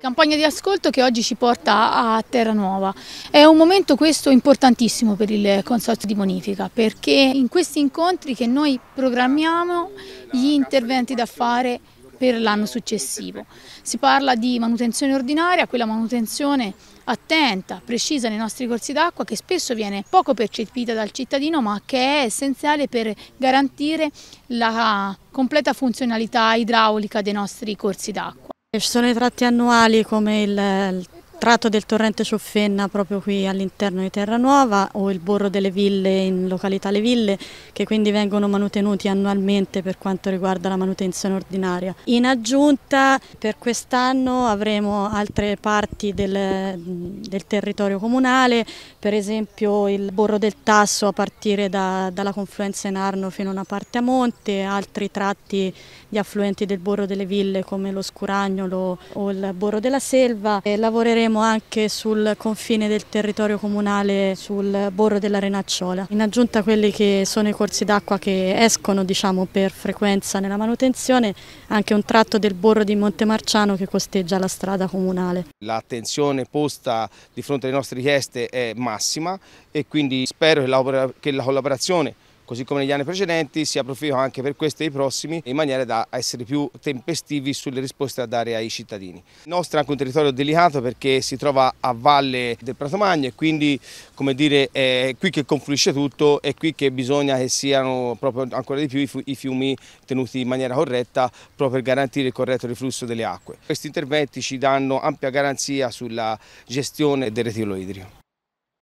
Campagna di ascolto che oggi ci porta a Terranuova. È un momento questo importantissimo per il Consorzio di Bonifica perché in questi incontri che noi programmiamo gli interventi da fare per l'anno successivo. Si parla di manutenzione ordinaria, quella manutenzione attenta, precisa nei nostri corsi d'acqua che spesso viene poco percepita dal cittadino ma che è essenziale per garantire la completa funzionalità idraulica dei nostri corsi d'acqua. Ci sono i tratti annuali come il tratto del torrente Ciuffenna proprio qui all'interno di Terranuova o il borro delle ville in località Le Ville che quindi vengono manutenuti annualmente per quanto riguarda la manutenzione ordinaria. In aggiunta per quest'anno avremo altre parti del, del, territorio comunale, per esempio il borro del Tasso a partire da, dalla confluenza in Arno fino a una parte a monte, altri tratti di affluenti del borro delle ville come lo Scuragnolo o il borro della Selva. E lavoreremo lavoreremo anche sul confine del territorio comunale sul borro della Renacciola. In aggiunta a quelli che sono i corsi d'acqua che escono diciamo, per frequenza nella manutenzione, anche un tratto del borro di Montemarciano che costeggia la strada comunale. L'attenzione posta di fronte alle nostre richieste è massima e quindi spero che la collaborazione così come negli anni precedenti, sia proficuo anche per questo e i prossimi, in maniera da essere più tempestivi sulle risposte da dare ai cittadini. Il nostro è anche un territorio delicato perché si trova a valle del Prato Magno e quindi come dire, è qui che confluisce tutto, è qui che bisogna che siano proprio ancora di più i fiumi tenuti in maniera corretta proprio per garantire il corretto riflusso delle acque. Questi interventi ci danno ampia garanzia sulla gestione del reticolo idrico.